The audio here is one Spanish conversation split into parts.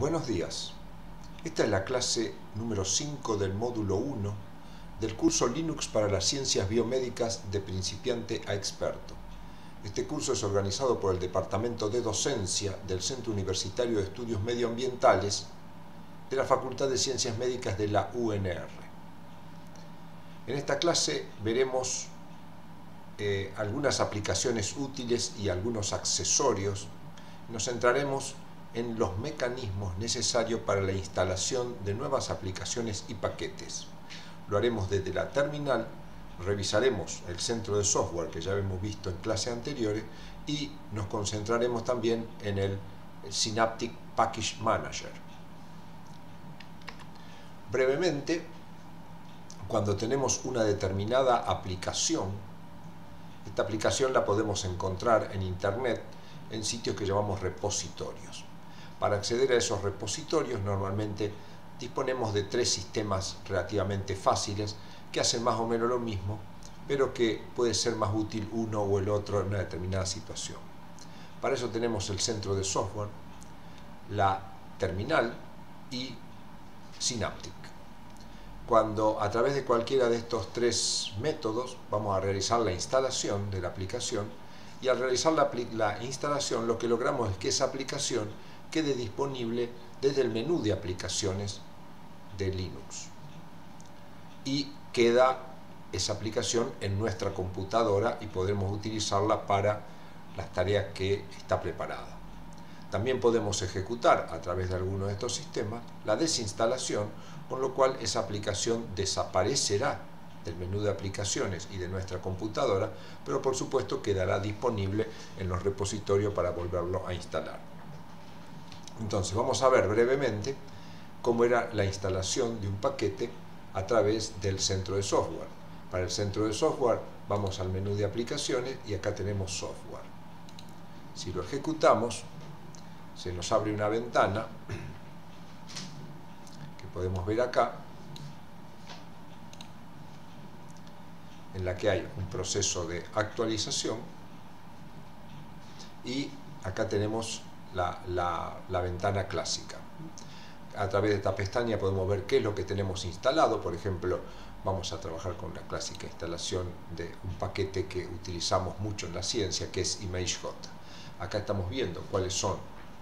Buenos días. Esta es la clase número 5 del módulo 1 del curso Linux para las ciencias biomédicas de principiante a experto. Este curso es organizado por el Departamento de Docencia del Centro Universitario de Estudios Medioambientales de la Facultad de Ciencias Médicas de la UNR. En esta clase veremos eh, algunas aplicaciones útiles y algunos accesorios. Nos centraremos en los mecanismos necesarios para la instalación de nuevas aplicaciones y paquetes. Lo haremos desde la terminal, revisaremos el centro de software que ya hemos visto en clases anteriores y nos concentraremos también en el Synaptic Package Manager. Brevemente, cuando tenemos una determinada aplicación, esta aplicación la podemos encontrar en Internet en sitios que llamamos repositorios. Para acceder a esos repositorios normalmente disponemos de tres sistemas relativamente fáciles que hacen más o menos lo mismo, pero que puede ser más útil uno o el otro en una determinada situación. Para eso tenemos el centro de software, la terminal y Synaptic. Cuando a través de cualquiera de estos tres métodos vamos a realizar la instalación de la aplicación y al realizar la, la instalación lo que logramos es que esa aplicación quede disponible desde el menú de aplicaciones de Linux. Y queda esa aplicación en nuestra computadora y podremos utilizarla para las tareas que está preparada. También podemos ejecutar a través de alguno de estos sistemas la desinstalación, con lo cual esa aplicación desaparecerá del menú de aplicaciones y de nuestra computadora, pero por supuesto quedará disponible en los repositorios para volverlo a instalar. Entonces vamos a ver brevemente cómo era la instalación de un paquete a través del centro de software. Para el centro de software vamos al menú de aplicaciones y acá tenemos software. Si lo ejecutamos, se nos abre una ventana que podemos ver acá, en la que hay un proceso de actualización y acá tenemos la, ventana clásica. A través de esta pestaña podemos ver qué es lo que tenemos instalado, por ejemplo, vamos a trabajar con la clásica instalación de un paquete que utilizamos mucho en la ciencia, que es ImageJ. Acá estamos viendo cuáles son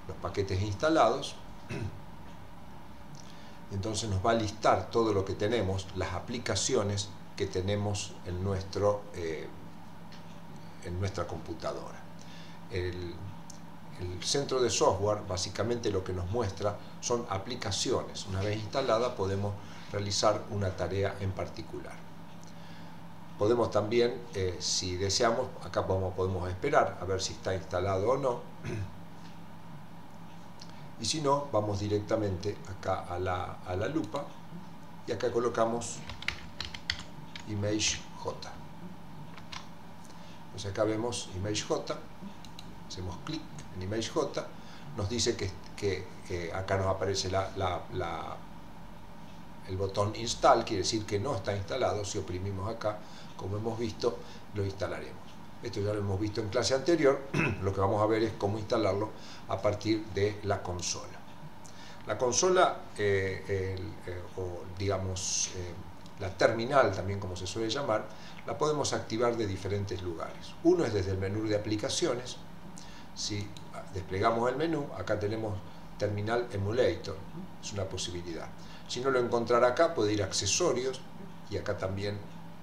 los paquetes instalados, entonces nos va a listar todo lo que tenemos, las aplicaciones que tenemos en, nuestro, eh, en nuestra computadora. El centro de software básicamente lo que nos muestra son aplicaciones. Una vez instalada podemos realizar una tarea en particular. Podemos también, eh, si deseamos, acá podemos, podemos esperar a ver si está instalado o no. Y si no, vamos directamente acá a la, a la lupa y acá colocamos ImageJ. Pues acá vemos ImageJ, hacemos clic en ImageJ, nos dice que, acá nos aparece el botón install, quiere decir que no está instalado, si oprimimos acá, como hemos visto, lo instalaremos. Esto ya lo hemos visto en clase anterior, lo que vamos a ver es cómo instalarlo a partir de la consola. La consola, eh, eh, o digamos, eh, la terminal también como se suele llamar, la podemos activar de diferentes lugares. Uno es desde el menú de aplicaciones, si desplegamos el menú, acá tenemos Terminal Emulator, es una posibilidad. Si no lo encontrará acá, puede ir accesorios y acá también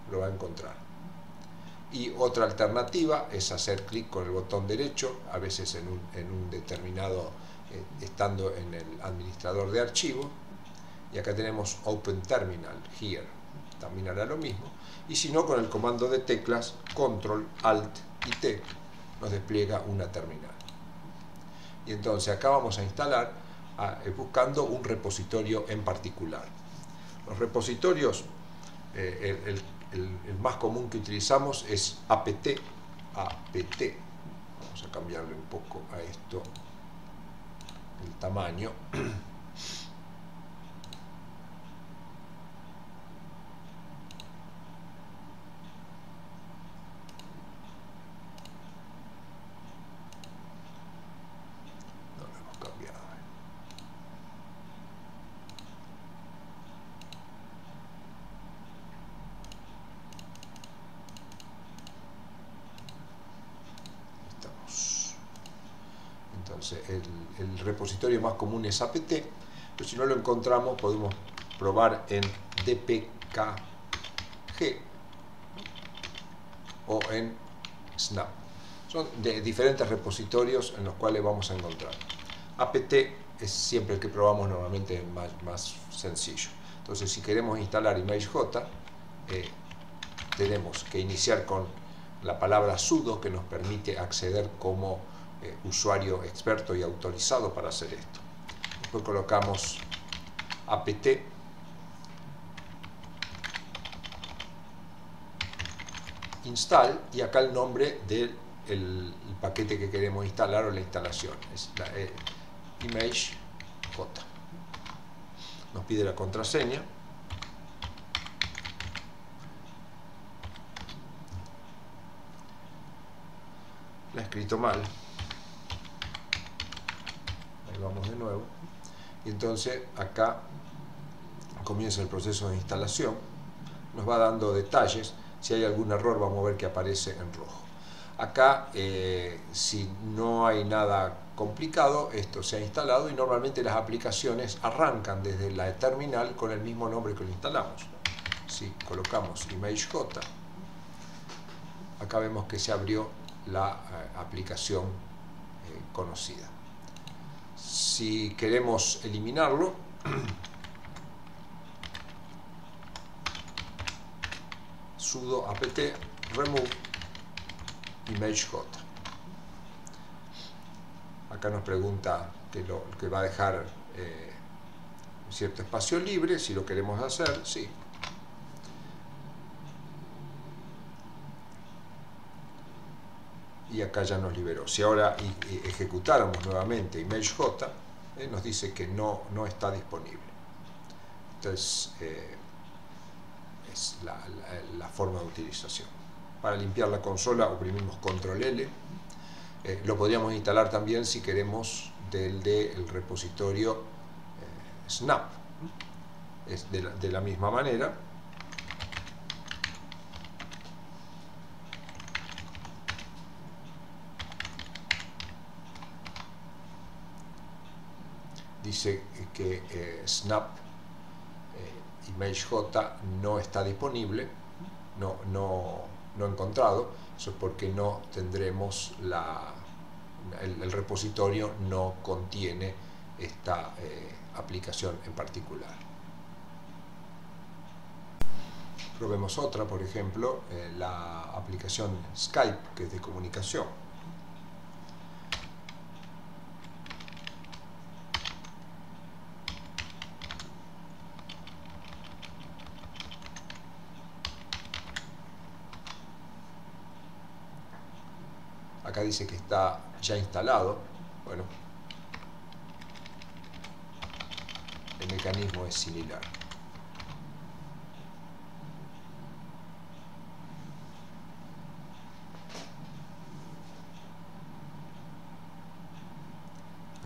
lo va a encontrar. Y otra alternativa es hacer clic con el botón derecho, a veces en un, determinado, eh, estando en el administrador de archivos, y acá tenemos Open Terminal, here, también hará lo mismo, y si no, con el comando de teclas Control, Alt y T, nos despliega una terminal. Y entonces acá vamos a instalar eh, buscando un repositorio en particular. Los repositorios, eh, el, el, más común que utilizamos es apt, apt. Vamos a cambiarle un poco a esto el tamaño. El, repositorio más común es apt, pero si no lo encontramos podemos probar en dpkg o en snap. Son de diferentes repositorios en los cuales vamos a encontrar. apt es siempre el que probamos normalmente más, más sencillo. Entonces, si queremos instalar ImageJ, eh, tenemos que iniciar con la palabra sudo que nos permite acceder como eh, usuario experto y autorizado para hacer esto. Después colocamos apt install y acá el nombre del paquete que queremos instalar o la instalación. Es la eh, image j. Nos pide la contraseña. La he escrito mal. Vamos de nuevo. Y entonces acá comienza el proceso de instalación. Nos va dando detalles. Si hay algún error vamos a ver que aparece en rojo. Acá, eh, si no hay nada complicado, esto se ha instalado y normalmente las aplicaciones arrancan desde la terminal con el mismo nombre que lo instalamos. Si colocamos ImageJ, acá vemos que se abrió la eh, aplicación eh, conocida. Si queremos eliminarlo, sudo apt remove ImageJ. Acá nos pregunta que, lo, que va a dejar eh, cierto espacio libre, si lo queremos hacer, sí. Y acá ya nos liberó. Si ahora ejecutáramos nuevamente ImageJ, eh, nos dice que no, no está disponible. Entonces, eh, es la forma de utilización. Para limpiar la consola oprimimos control L. Eh, lo podríamos instalar también si queremos del del repositorio snap. Es de la, de la misma manera. Dice que eh, Snap ImageJ no está disponible, no, no, no encontrado, eso es porque no tendremos la, el, repositorio no contiene esta eh, aplicación en particular. Probemos otra, por ejemplo, eh, la aplicación Skype, que es de comunicación. Acá dice que está ya instalado, bueno, el mecanismo es similar.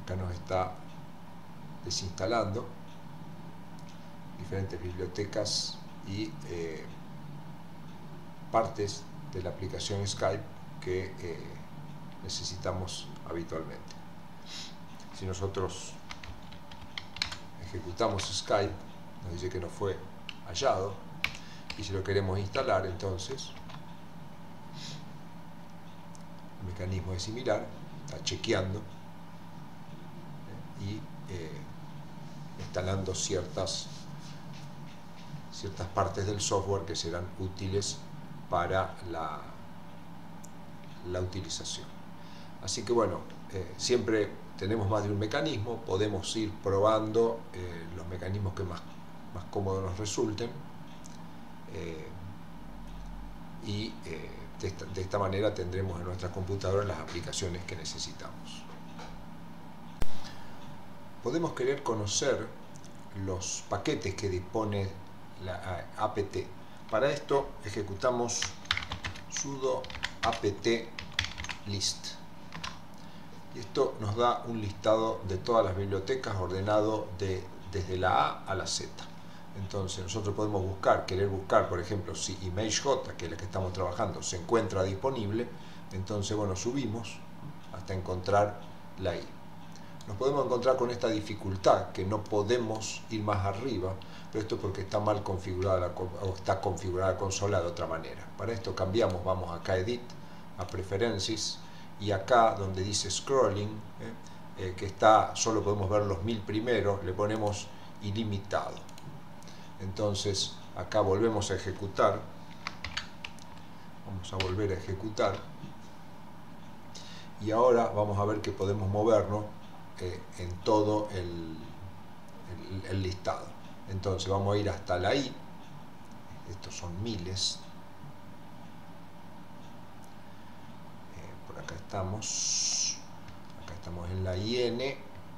Acá nos está desinstalando diferentes bibliotecas y eh, partes de la aplicación Skype que eh, necesitamos habitualmente. Si nosotros ejecutamos Skype, nos dice que no fue hallado, y si lo queremos instalar, entonces el mecanismo es similar, está chequeando ¿eh? y eh, instalando ciertas, ciertas partes del software que serán útiles para la, la utilización. Así que bueno, eh, siempre tenemos más de un mecanismo, podemos ir probando eh, los mecanismos que más, más cómodos nos resulten eh, y de esta, de, esta, manera tendremos en nuestra computadora las aplicaciones que necesitamos. Podemos querer conocer los paquetes que dispone la apt. Para esto ejecutamos sudo apt list y esto nos da un listado de todas las bibliotecas ordenado de, desde la A a la Z. Entonces nosotros podemos buscar, querer buscar, por ejemplo, si ImageJ, que es la que estamos trabajando, se encuentra disponible, entonces bueno, subimos hasta encontrar la I. nos podemos encontrar con esta dificultad que no podemos ir más arriba, pero esto porque está mal configurada o está configurada la consola de otra manera. Para esto cambiamos, vamos acá a Edit, a Preferences, y acá donde dice Scrolling, ¿eh? Eh, que está, solo podemos ver los mil primeros, le ponemos ilimitado. Entonces acá volvemos a ejecutar, vamos a volver a ejecutar, y ahora vamos a ver que podemos movernos eh, en todo el, el, listado. Entonces vamos a ir hasta la I, estos son miles, eh, por acá estamos, acá estamos en la IN,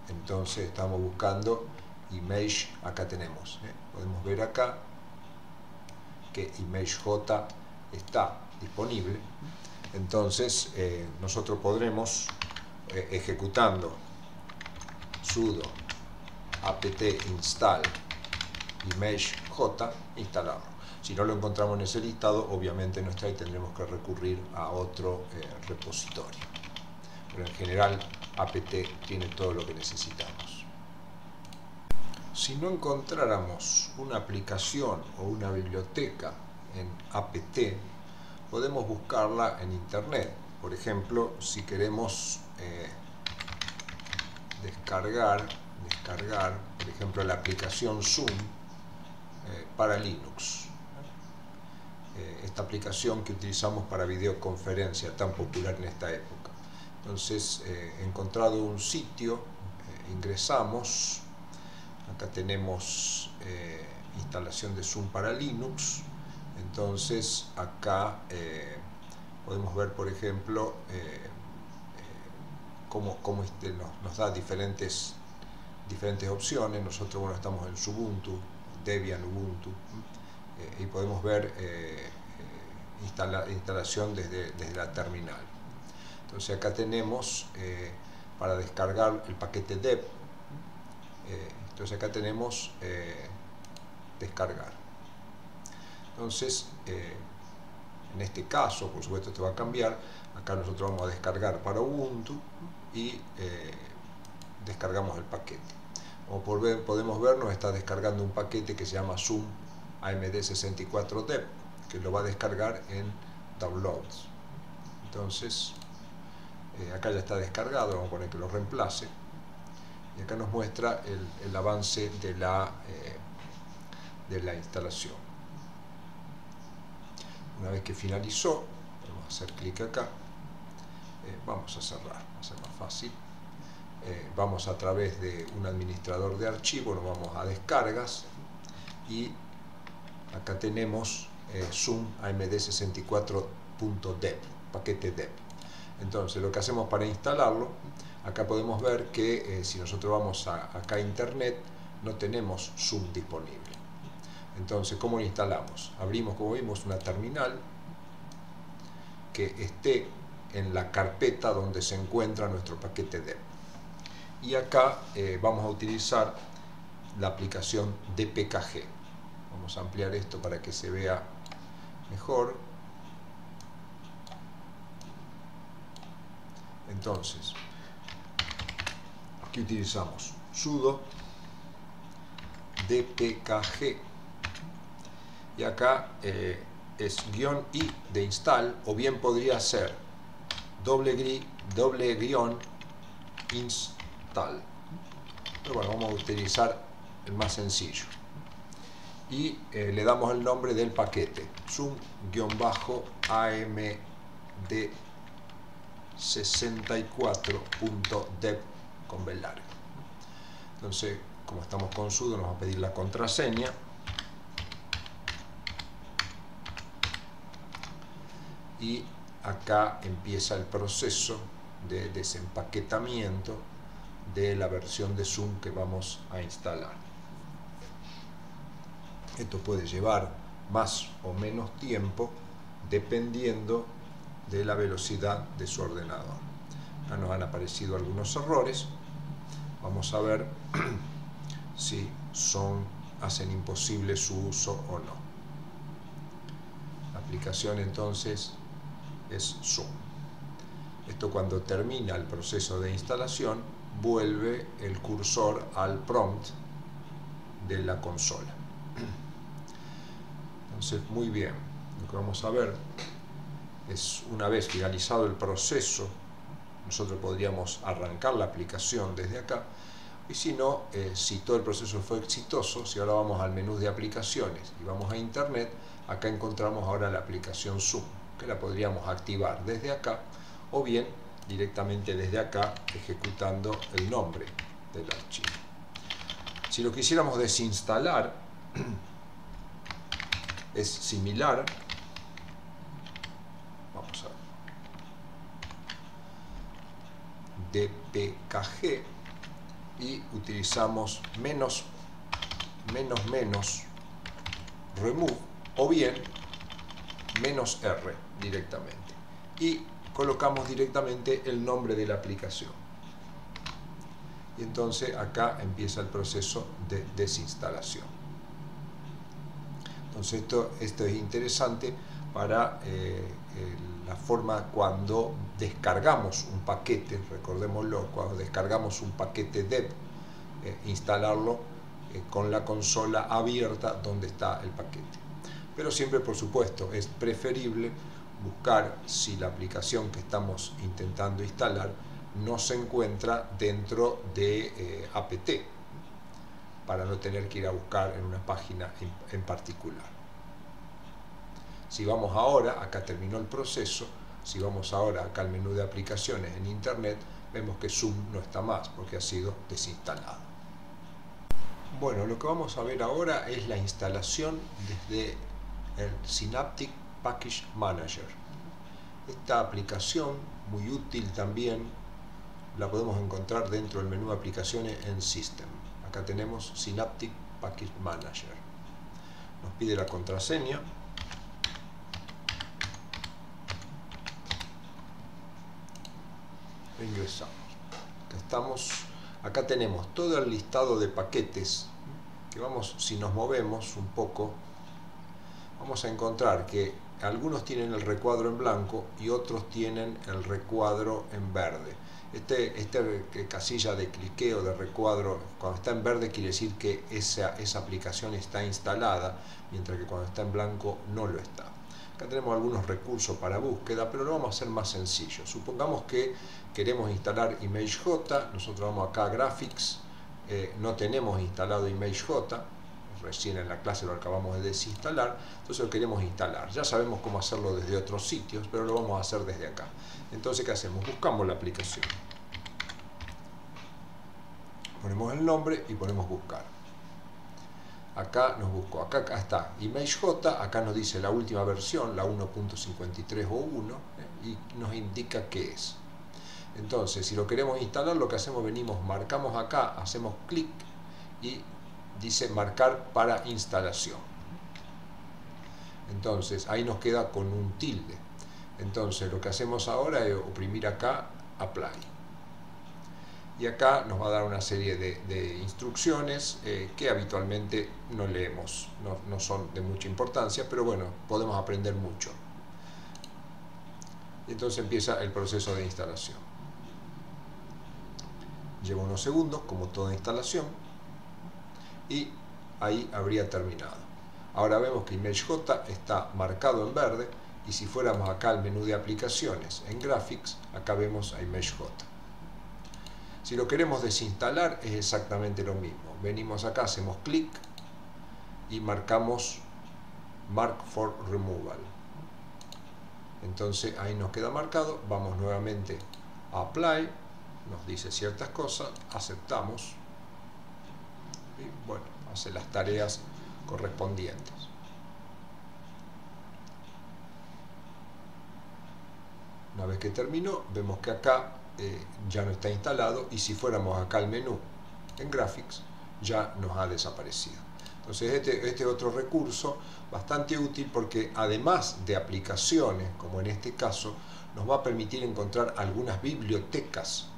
entonces estamos buscando image, acá tenemos, ¿eh? podemos ver acá que ImageJ está disponible, entonces eh, nosotros podremos, eh, ejecutando sudo apt install imagej, instalarlo. Si no lo encontramos en ese listado, obviamente no está y tendremos que recurrir a otro eh, repositorio. Pero en general, apt tiene todo lo que necesitamos. Si no encontráramos una aplicación o una biblioteca en apt, podemos buscarla en internet. Por ejemplo, si queremos eh, descargar, descargar, por ejemplo, la aplicación Zoom eh, para Linux. Eh, esta aplicación que utilizamos para videoconferencia, tan popular en esta época. Entonces, he encontrado un sitio, ingresamos, acá tenemos instalación de Zoom para Linux, entonces acá eh, podemos ver, por ejemplo, eh, eh, cómo, este nos, da diferentes, diferentes opciones. Nosotros bueno, estamos en Ubuntu, Debian Ubuntu, y podemos ver instalación desde, desde, la terminal. Entonces acá tenemos para descargar el paquete deb, entonces acá tenemos descargar. Entonces, eh, en este caso, por supuesto esto va a cambiar, acá nosotros vamos a descargar para Ubuntu y eh, descargamos el paquete. Como podemos ver, nos está descargando un paquete que se llama Zoom AMD64Dev, que lo va a descargar en Downloads. Entonces, eh, acá ya está descargado, vamos a poner que lo reemplace. Y acá nos muestra el, avance de la, de la instalación. Una vez que finalizó, vamos a hacer clic acá, eh, vamos a cerrar, va a ser más fácil. Eh, vamos a través de un administrador de archivo, nos vamos a descargas y acá tenemos eh, Zoom AMD64.deb, paquete deb. Entonces lo que hacemos para instalarlo, acá podemos ver que si nosotros vamos a, acá a internet no tenemos Zoom disponible. Entonces, ¿cómo lo instalamos? Abrimos, como vimos, una terminal que esté en la carpeta donde se encuentra nuestro paquete DEP. Y acá eh, vamos a utilizar la aplicación DPKG. Vamos a ampliar esto para que se vea mejor. Entonces, aquí utilizamos sudo dpkg y acá eh, es guion i de install o bien podría ser doble, doble guion pero bueno vamos a utilizar el más sencillo. Y eh, le damos el nombre del paquete. Zoom-amd 64.deb con largo entonces como estamos con sudo nos va a pedir la contraseña. Y acá empieza el proceso de desempaquetamiento de la versión de Zoom que vamos a instalar. Esto puede llevar más o menos tiempo dependiendo de la velocidad de su ordenador. Ya nos han aparecido algunos errores. Vamos a ver si son, hacen imposible su uso o no. La aplicación entonces es Zoom. Esto cuando termina el proceso de instalación vuelve el cursor al prompt de la consola. Entonces, muy bien, lo que vamos a ver es una vez finalizado el proceso, nosotros podríamos arrancar la aplicación desde acá, y si no, eh, si todo el proceso fue exitoso, si ahora vamos al menú de aplicaciones y vamos a internet, acá encontramos ahora la aplicación Zoom, que la podríamos activar desde acá, o bien directamente desde acá ejecutando el nombre del archivo. Si lo quisiéramos desinstalar, es similar. Vamos a ver. dpkg y utilizamos menos menos menos remove o bien menos r directamente y colocamos directamente el nombre de la aplicación y entonces acá empieza el proceso de desinstalación entonces esto, esto es interesante para eh, la forma cuando descargamos un paquete, recordémoslo, cuando descargamos un paquete dev, eh, instalarlo eh, con la consola abierta donde está el paquete. Pero siempre, por supuesto, es preferible buscar si la aplicación que estamos intentando instalar no se encuentra dentro de apt para no tener que ir a buscar en una página en, particular. Si vamos ahora, acá terminó el proceso, si vamos ahora acá al menú de aplicaciones en internet, vemos que Zoom no está más porque ha sido desinstalado. Bueno, lo que vamos a ver ahora es la instalación desde el Synaptic Package Manager. Esta aplicación, muy útil también, la podemos encontrar dentro del menú aplicaciones en System. Acá tenemos Synaptic Package Manager. Nos pide la contraseña. Ingresamos. Acá, estamos, acá tenemos todo el listado de paquetes que vamos, si nos movemos un poco, vamos a encontrar que algunos tienen el recuadro en blanco y otros tienen el recuadro en verde. Este, este casilla de cliqueo de recuadro, cuando está en verde quiere decir que esa, esa aplicación está instalada, mientras que cuando está en blanco no lo está. Acá tenemos algunos recursos para búsqueda, pero lo vamos a hacer más sencillo. Supongamos que queremos instalar ImageJ, nosotros vamos acá a Graphics, eh, no tenemos instalado ImageJ, recién en la clase lo acabamos de desinstalar, entonces lo queremos instalar. Ya sabemos cómo hacerlo desde otros sitios, pero lo vamos a hacer desde acá. Entonces, ¿qué hacemos? Buscamos la aplicación. Ponemos el nombre y ponemos buscar. Acá nos busco, acá, está ImageJ, acá nos dice la última versión, la 1.53 o 1, eh, y nos indica qué es. Entonces, si lo queremos instalar, lo que hacemos, venimos, marcamos acá, hacemos clic y dice marcar para instalación. Entonces, ahí nos queda con un tilde. Entonces, lo que hacemos ahora es oprimir acá, apply. Y acá nos va a dar una serie de, instrucciones eh, que habitualmente no leemos, no, no son de mucha importancia, pero bueno, podemos aprender mucho. Y entonces empieza el proceso de instalación. Lleva unos segundos, como toda instalación, y ahí habría terminado. Ahora vemos que ImageJ está marcado en verde y si fuéramos acá al menú de aplicaciones en Graphics, acá vemos a ImageJ. Si lo queremos desinstalar es exactamente lo mismo. Venimos acá, hacemos clic y marcamos Mark for Removal. Entonces ahí nos queda marcado, vamos nuevamente a Apply, nos dice ciertas cosas, aceptamos bueno, hace las tareas correspondientes. Una vez que terminó, vemos que acá eh, ya no está instalado y si fuéramos acá al menú en Graphics, ya nos ha desaparecido. Entonces este, este otro recurso bastante útil porque además de aplicaciones, como en este caso, nos va a permitir encontrar algunas bibliotecas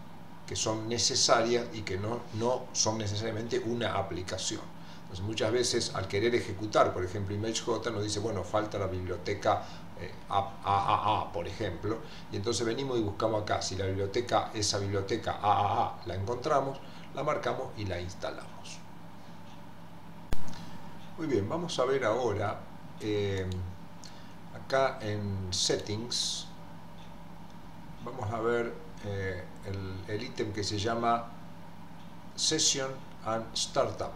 que son necesarias y que no, no son necesariamente una aplicación. Entonces muchas veces al querer ejecutar, por ejemplo, ImageJ nos dice, bueno, falta la biblioteca AAA, por ejemplo, y entonces venimos y buscamos acá, si la biblioteca, esa biblioteca AAA la encontramos, la marcamos y la instalamos. Muy bien, vamos a ver ahora, eh, acá en Settings, vamos a ver eh, el ítem que se llama Session and Startup.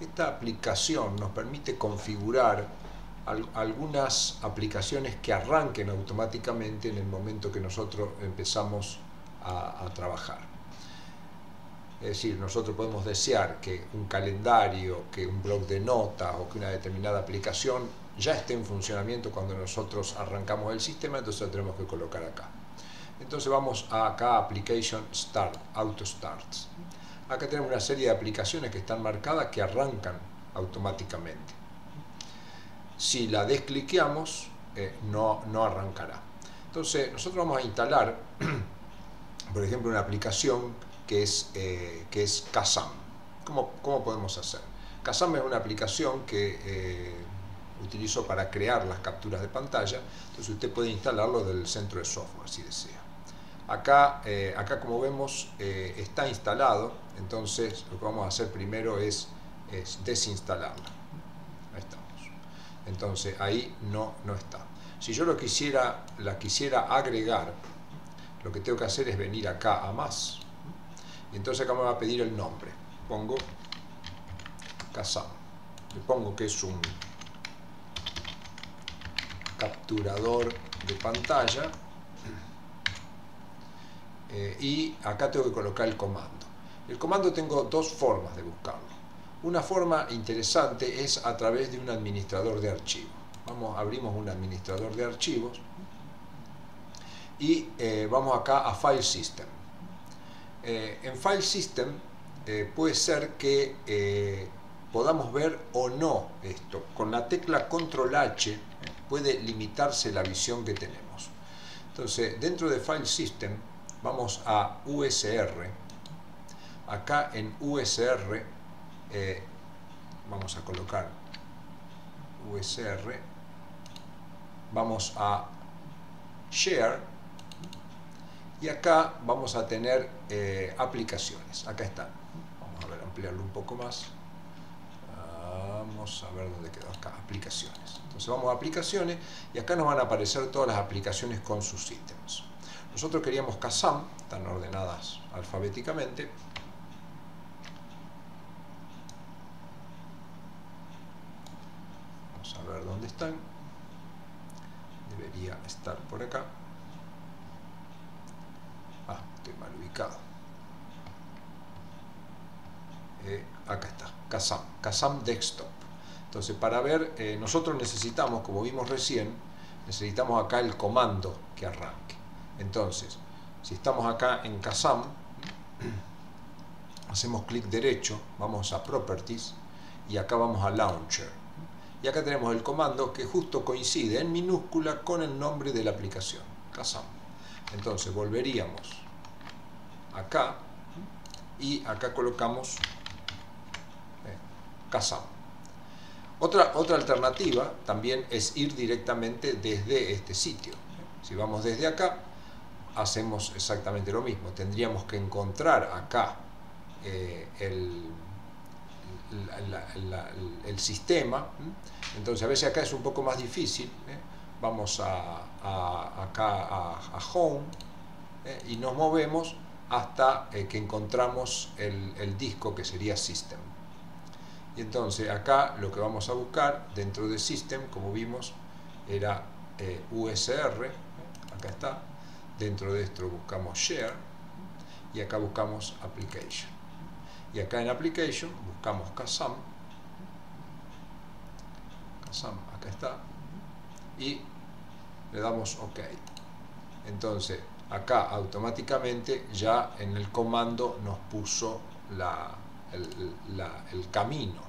Esta aplicación nos permite configurar algunas aplicaciones que arranquen automáticamente en el momento que nosotros empezamos a, trabajar. Es decir, nosotros podemos desear que un calendario, que un blog de notas o que una determinada aplicación ya esté en funcionamiento cuando nosotros arrancamos el sistema, entonces lo tenemos que colocar acá. Entonces vamos a acá Application Start, Auto Starts. Acá tenemos una serie de aplicaciones que están marcadas que arrancan automáticamente. Si la descliqueamos, eh, no, no arrancará. Entonces, nosotros vamos a instalar, por ejemplo, una aplicación que es, eh, que es Kazam. ¿Cómo, ¿Cómo, podemos hacer? Kazam es una aplicación que eh, utilizo para crear las capturas de pantalla, entonces usted puede instalarlo del centro de software si desea. Acá, acá como vemos está instalado, entonces lo que vamos a hacer primero es, es desinstalarla. Ahí está entonces ahí no, no está. Si yo lo quisiera, la quisiera agregar, lo que tengo que hacer es venir acá a más. Y entonces acá me va a pedir el nombre. Pongo Kazam. Le pongo que es un capturador de pantalla. Eh, y acá tengo que colocar el comando. El comando tengo dos formas de buscarlo. Una forma interesante es a través de un administrador de archivos. Vamos, abrimos un administrador de archivos y eh, vamos acá a File System. Eh, en File System puede ser que podamos ver o no esto. Con la tecla Control H puede limitarse la visión que tenemos. Entonces, dentro de File System vamos a USR. Acá en USR eh, vamos a colocar USR, vamos a Share. Y acá vamos a tener eh, aplicaciones, acá está, vamos a ver, ampliarlo un poco más, vamos a ver dónde quedó acá, aplicaciones, entonces vamos a aplicaciones y acá nos van a aparecer todas las aplicaciones con sus ítems. Nosotros queríamos Kazam, están ordenadas alfabéticamente, dónde están. Debería estar por acá. Ah, estoy mal ubicado. Eh, acá está, Kazam, Kazam Desktop. Entonces, para ver, eh, nosotros necesitamos, como vimos recién, necesitamos acá el comando que arranque. Entonces, si estamos acá en Kazam, hacemos clic derecho, vamos a Properties y acá vamos a Launcher y acá tenemos el comando que justo coincide en minúscula con el nombre de la aplicación, Kazam. Entonces volveríamos acá y acá colocamos eh, Kazam. Otra, otra alternativa también es ir directamente desde este sitio. Si vamos desde acá, hacemos exactamente lo mismo. Tendríamos que encontrar acá eh, el el sistema. Entonces a veces acá es un poco más difícil. ¿eh? Vamos a, acá a, Home ¿eh? y nos movemos hasta que encontramos el, disco que sería System. Y entonces acá lo que vamos a buscar dentro de System, como vimos, era USR, acá está, dentro de esto buscamos Share y acá buscamos Application. Y acá en Application buscamos Kazam. Kazam, acá está. Y le damos OK. Entonces acá automáticamente ya en el comando nos puso la, el, camino.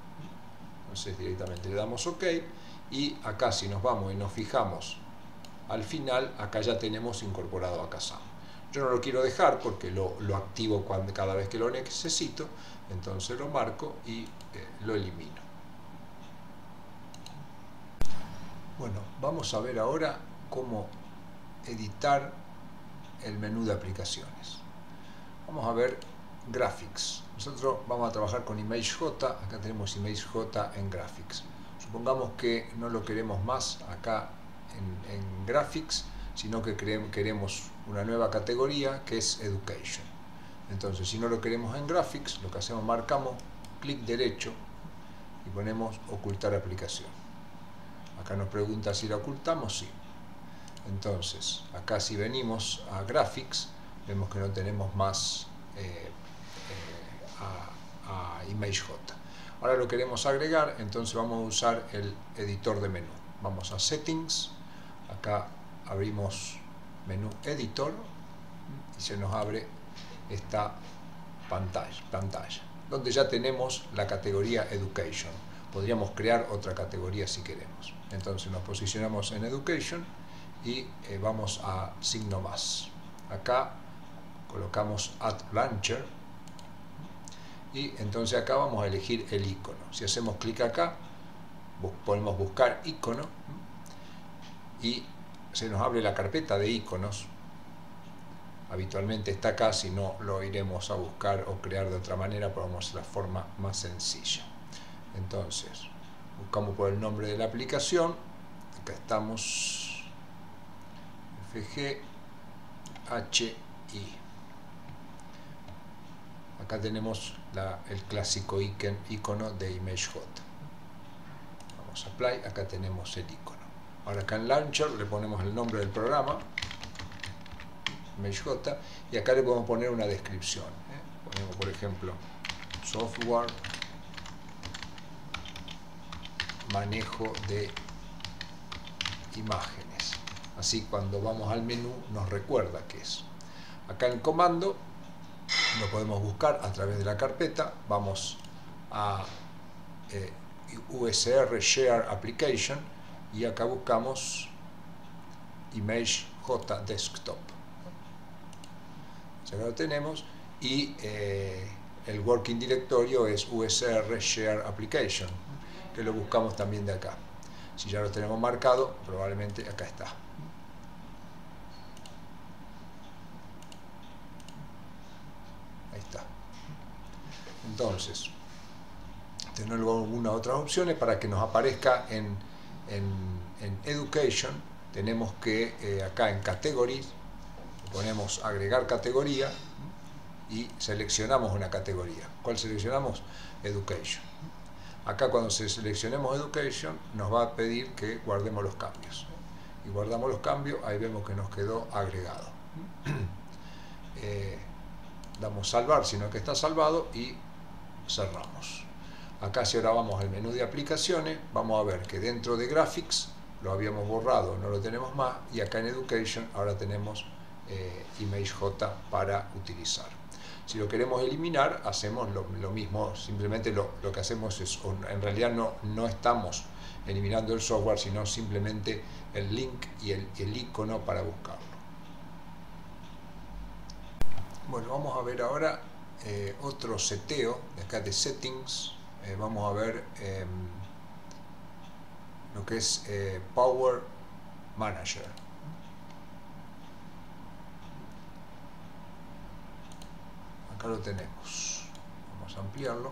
Entonces directamente le damos OK. Y acá si nos vamos y nos fijamos al final acá ya tenemos incorporado a Kazam yo no lo quiero dejar porque lo, activo cuando, cada vez que lo necesito, entonces lo marco y eh, lo elimino. Bueno, vamos a ver ahora cómo editar el menú de aplicaciones. Vamos a ver Graphics. Nosotros vamos a trabajar con ImageJ, acá tenemos ImageJ en Graphics. Supongamos que no lo queremos más acá en, Graphics, sino que queremos una nueva categoría que es Education. Entonces, si no lo queremos en Graphics, lo que hacemos, marcamos clic derecho y ponemos ocultar aplicación. Acá nos pregunta si la ocultamos, sí. Entonces, acá si venimos a Graphics, vemos que no tenemos más eh, eh, a, a ImageJ. Ahora lo queremos agregar, entonces vamos a usar el editor de menú. Vamos a Settings, acá abrimos menú Editor y se nos abre esta pantalla, pantalla donde ya tenemos la categoría Education. Podríamos crear otra categoría si queremos. Entonces nos posicionamos en Education y eh, vamos a signo más. Acá colocamos Add Launcher y entonces acá vamos a elegir el icono. Si hacemos clic acá, podemos buscar icono y se nos abre la carpeta de iconos habitualmente está acá, si no lo iremos a buscar o crear de otra manera, probamos la forma más sencilla. Entonces, buscamos por el nombre de la aplicación, acá estamos FG HI. Acá tenemos el clásico icono de ImageJ. Vamos a Apply, acá tenemos el icono. Ahora acá en Launcher le ponemos el nombre del programa, MeshJ y acá le podemos poner una descripción. ¿eh? Ponemos, por ejemplo, software manejo de imágenes. Así cuando vamos al menú nos recuerda qué es. Acá en comando lo podemos buscar a través de la carpeta. Vamos a eh, USR Share Application y acá buscamos ImageJ Desktop ya lo tenemos, y eh, el working directorio es USR Share Application, que lo buscamos también de acá. Si ya lo tenemos marcado, probablemente acá está. Ahí está. Entonces, tenemos algunas otras opciones para que nos aparezca en, Education. Tenemos que eh, acá en Categories ponemos agregar categoría y seleccionamos una categoría. ¿Cuál seleccionamos? Education. Acá cuando seleccionemos Education nos va a pedir que guardemos los cambios. Y guardamos los cambios, ahí vemos que nos quedó agregado. Eh, damos salvar, sino que está salvado y cerramos. Acá si ahora vamos al menú de aplicaciones, vamos a ver que dentro de Graphics lo habíamos borrado, no lo tenemos más, y acá en Education ahora tenemos eh, ImageJ para utilizar. Si lo queremos eliminar, hacemos lo, mismo, simplemente lo, que hacemos es, en realidad no, no estamos eliminando el software, sino simplemente el link y el, el icono para buscarlo. Bueno, vamos a ver ahora eh, otro seteo de acá de settings. Eh, vamos a ver em, lo que es Power Manager. lo tenemos. Vamos a ampliarlo.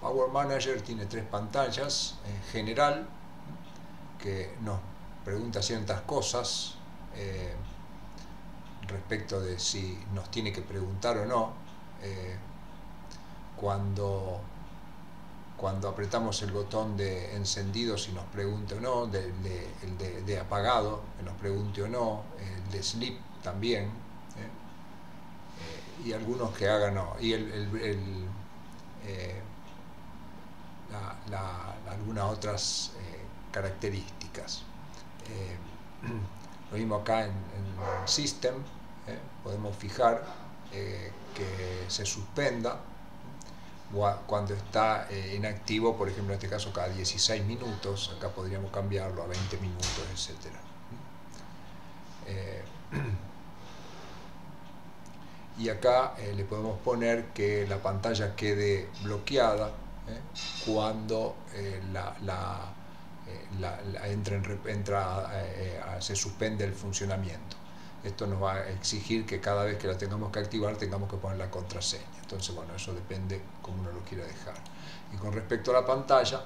Power Manager tiene tres pantallas. En general, que nos pregunta ciertas cosas eh, respecto de si nos tiene que preguntar o no. Eh, cuando, cuando apretamos el botón de encendido, si nos pregunta o no, de, el de, apagado, que nos pregunte o no, el de sleep también, y algunos que hagan no. Y el, eh, algunas otras eh, características. Eh, lo mismo acá en, el System, podemos fijar que se suspenda cuando está inactivo, por ejemplo en este caso cada 16 minutos, acá podríamos cambiarlo a 20 minutos, etc. y acá eh, le podemos poner que la pantalla quede bloqueada ¿eh? cuando eh, la, entra, entra se suspende el funcionamiento. Esto nos va a exigir que cada vez que la tengamos que activar tengamos que poner la contraseña. Entonces, bueno, eso depende cómo uno lo quiera dejar. Y con respecto a la pantalla,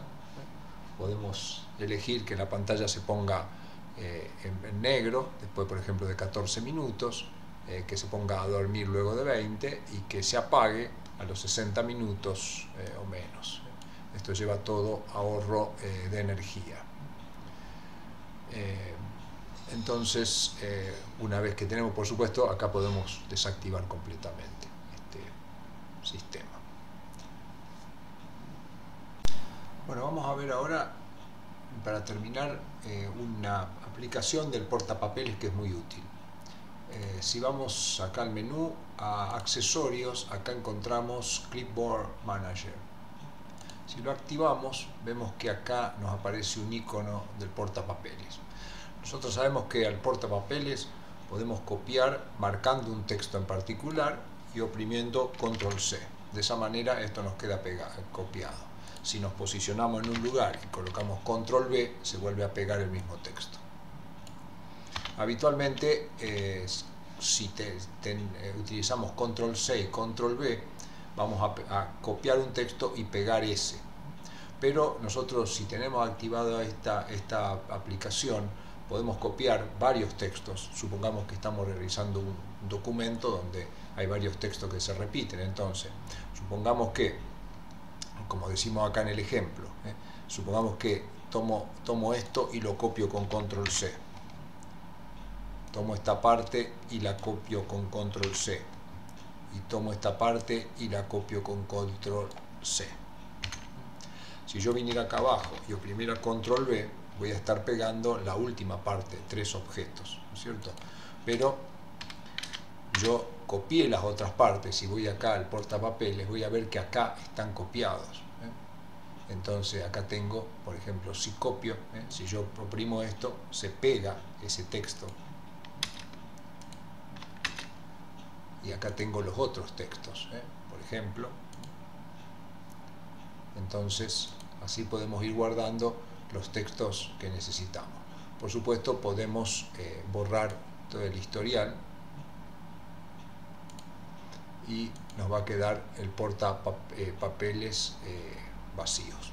podemos elegir que la pantalla se ponga eh, en, negro, después por ejemplo de 14 minutos, eh, que se ponga a dormir luego de 20 y que se apague a los 60 minutos eh, o menos. Esto lleva todo ahorro de energía. Entonces, una vez que tenemos, por supuesto, acá podemos desactivar completamente este sistema. Bueno, vamos a ver ahora, para terminar, una aplicación del portapapeles que es muy útil. Eh, si vamos acá al menú, a accesorios, acá encontramos Clipboard Manager. Si lo activamos, vemos que acá nos aparece un icono del portapapeles. Nosotros sabemos que al portapapeles podemos copiar marcando un texto en particular y oprimiendo Control C. De esa manera esto nos queda pegado, copiado. Si nos posicionamos en un lugar y colocamos Control V, se vuelve a pegar el mismo texto. Habitualmente, eh, si eh, utilizamos control C y control V, vamos a, copiar un texto y pegar ese. Pero nosotros, si tenemos activada esta, esta aplicación, podemos copiar varios textos. Supongamos que estamos realizando un documento donde hay varios textos que se repiten. Entonces, supongamos que, como decimos acá en el ejemplo, ¿eh? supongamos que tomo, tomo esto y lo copio con control C tomo esta parte y la copio con control C y tomo esta parte y la copio con control C si yo viniera acá abajo y oprimiera control V voy a estar pegando la última parte, tres objetos, ¿no es cierto? pero yo copié las otras partes y voy acá al portapapeles voy a ver que acá están copiados ¿eh? entonces acá tengo, por ejemplo, si copio, ¿eh? si yo oprimo esto, se pega ese texto y acá tengo los otros textos, ¿eh? por ejemplo. Entonces, así podemos ir guardando los textos que necesitamos. Por supuesto, podemos eh, borrar todo el historial y nos va a quedar el porta eh, papeles vacíos.